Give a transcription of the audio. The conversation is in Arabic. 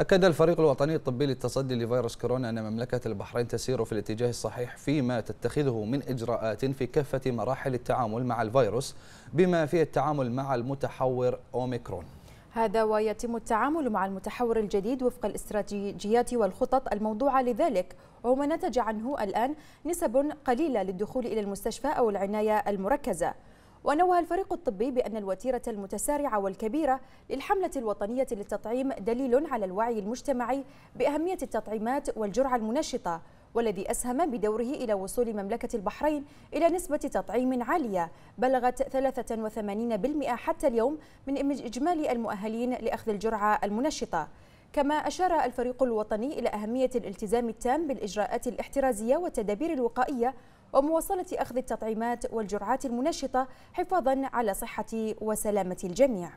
أكد الفريق الوطني الطبي للتصدي لفيروس كورونا أن مملكة البحرين تسير في الاتجاه الصحيح فيما تتخذه من إجراءات في كافة مراحل التعامل مع الفيروس بما فيه التعامل مع المتحور أوميكرون. هذا ويتم التعامل مع المتحور الجديد وفق الاستراتيجيات والخطط الموضوعة لذلك وهو ما نتج عنه الآن نسب قليلة للدخول إلى المستشفى أو العناية المركزة. ونوه الفريق الطبي بأن الوتيرة المتسارعة والكبيرة للحملة الوطنية للتطعيم دليل على الوعي المجتمعي بأهمية التطعيمات والجرعة المنشطة والذي أسهم بدوره إلى وصول مملكة البحرين إلى نسبة تطعيم عالية بلغت 83% حتى اليوم من إجمالي المؤهلين لأخذ الجرعة المنشطة. كما أشار الفريق الوطني إلى أهمية الالتزام التام بالإجراءات الاحترازية والتدابير الوقائية ومواصلة أخذ التطعيمات والجرعات المنشطة حفاظا على صحة وسلامة الجميع.